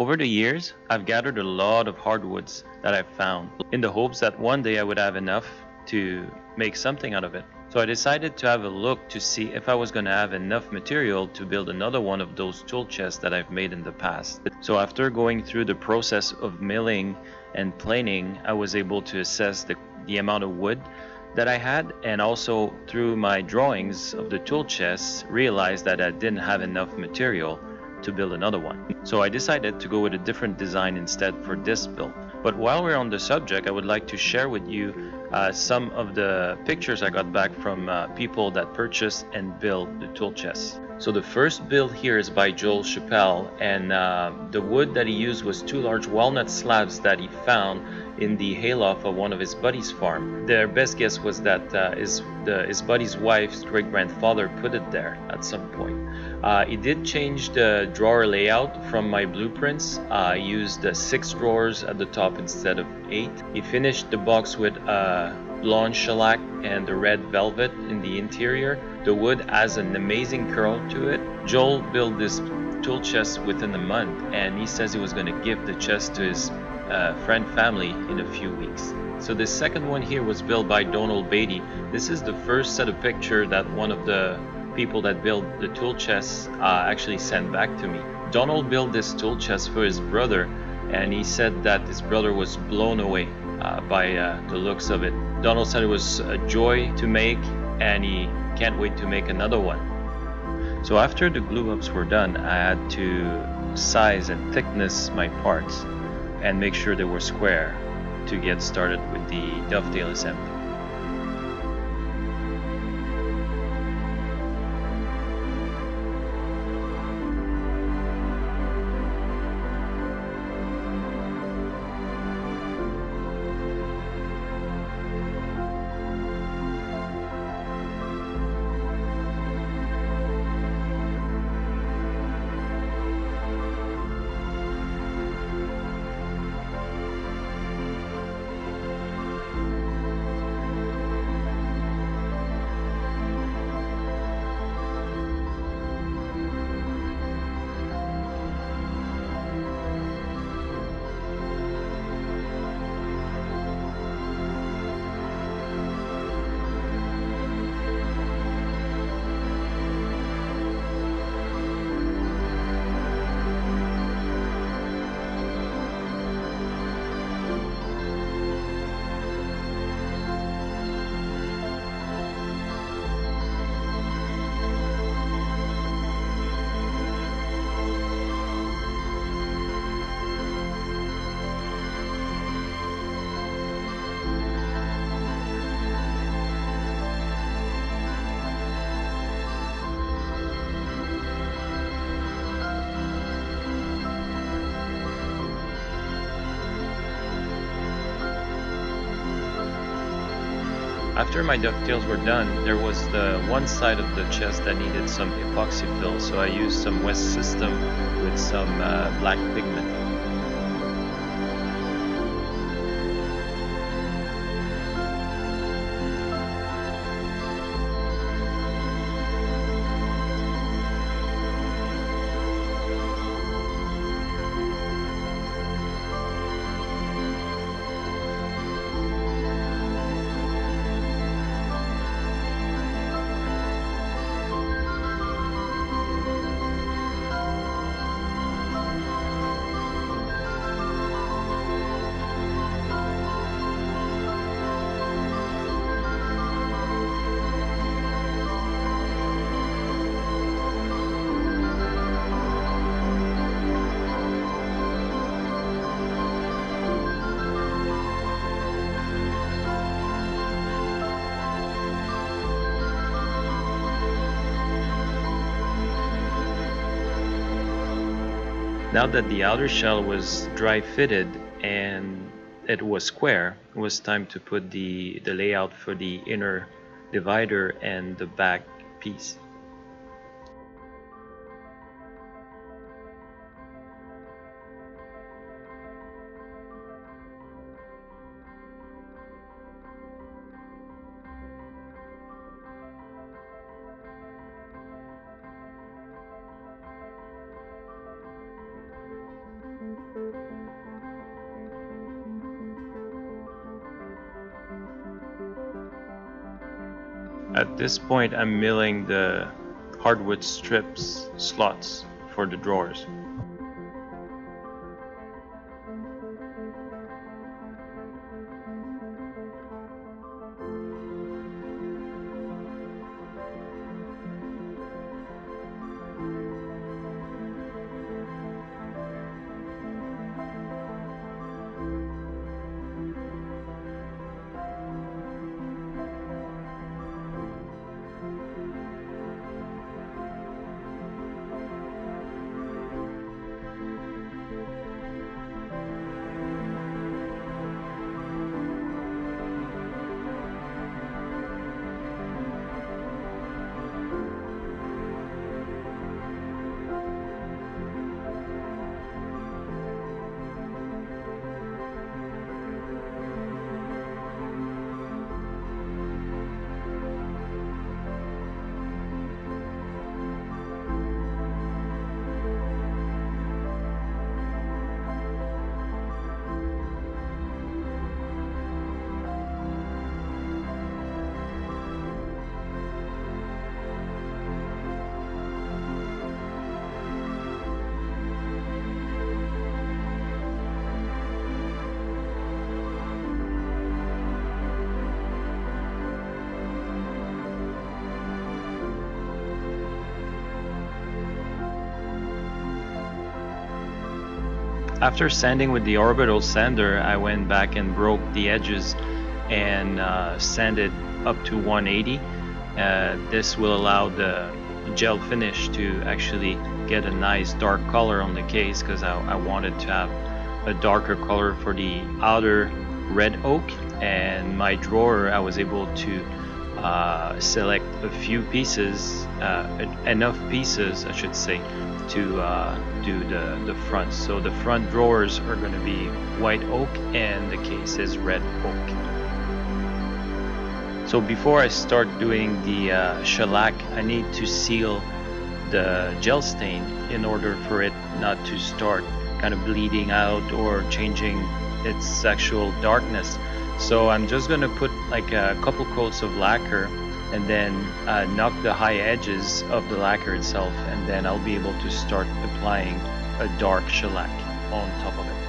Over the years, I've gathered a lot of hardwoods that I've found in the hopes that one day I would have enough to make something out of it. So I decided to have a look to see if I was going to have enough material to build another one of those tool chests that I've made in the past. So after going through the process of milling and planing, I was able to assess the, the amount of wood that I had and also through my drawings of the tool chests realized that I didn't have enough material to build another one. So I decided to go with a different design instead for this build. But while we're on the subject, I would like to share with you uh, some of the pictures I got back from uh, people that purchased and built the tool chests. So the first build here is by Joel Chappelle and uh, the wood that he used was two large walnut slabs that he found in the hayloft of one of his buddy's farm. Their best guess was that uh, his, the, his buddy's wife's great-grandfather put it there at some point. Uh, he did change the drawer layout from my blueprints. I uh, used six drawers at the top instead of eight. He finished the box with uh, blonde shellac and the red velvet in the interior. The wood has an amazing curl to it. Joel built this tool chest within a month and he says he was going to give the chest to his uh, friend family in a few weeks. So the second one here was built by Donald Beatty. This is the first set of picture that one of the people that built the tool chests uh, actually sent back to me. Donald built this tool chest for his brother and he said that his brother was blown away uh, by uh, the looks of it. Donald said it was a joy to make and he can't wait to make another one. So after the glue ups were done, I had to size and thickness my parts and make sure they were square to get started with the dovetail assembly. After my dovetails were done, there was the one side of the chest that needed some epoxy fill, so I used some West System with some uh, black pigment. Now that the outer shell was dry fitted and it was square, it was time to put the, the layout for the inner divider and the back piece. At this point I'm milling the hardwood strips slots for the drawers. After sanding with the orbital sander, I went back and broke the edges and uh, sanded up to 180. Uh, this will allow the gel finish to actually get a nice dark color on the case because I, I, wanted to have a darker color for the outer red oak and my drawer I was able to uh, select a few pieces, uh, enough pieces I should say, to uh, do the, the front. So the front drawers are going to be white oak and the case is red oak. So before I start doing the uh, shellac, I need to seal the gel stain in order for it not to start kind of bleeding out or changing its actual darkness. So I'm just going to put like a couple coats of lacquer and then uh, knock the high edges of the lacquer itself and then I'll be able to start applying a dark shellac on top of it.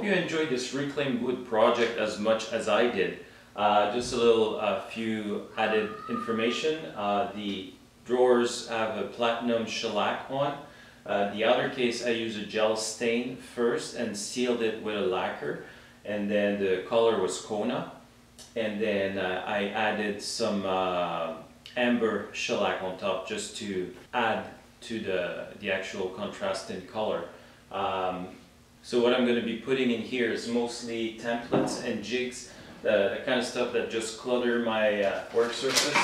Hope you enjoyed this reclaimed wood project as much as I did. Uh, just a little few added information. Uh, the drawers have a platinum shellac on. Uh, the outer case I used a gel stain first and sealed it with a lacquer and then the color was Kona and then uh, I added some uh, amber shellac on top just to add to the, the actual contrast in color. Um, so what I'm going to be putting in here is mostly templates and jigs, the, the kind of stuff that just clutter my uh, work surface.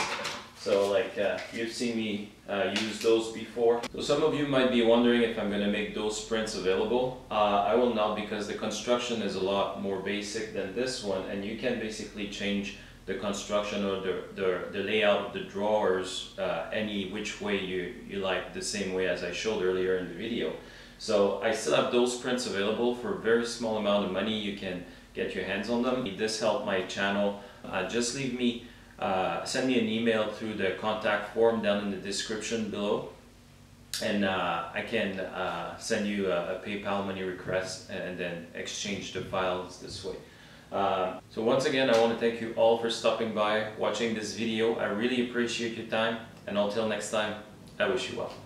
So like uh, you've seen me uh, use those before. So some of you might be wondering if I'm going to make those prints available. Uh, I will not because the construction is a lot more basic than this one and you can basically change the construction or the, the, the layout of the drawers uh, any which way you, you like the same way as I showed earlier in the video. So I still have those prints available for a very small amount of money you can get your hands on them. If this helped my channel, uh, just leave me, uh, send me an email through the contact form down in the description below and uh, I can uh, send you a, a, PayPal money request and then exchange the files this way. Uh, so once again, I want to thank you all for stopping by, watching this video. I really appreciate your time and until next time, I wish you well.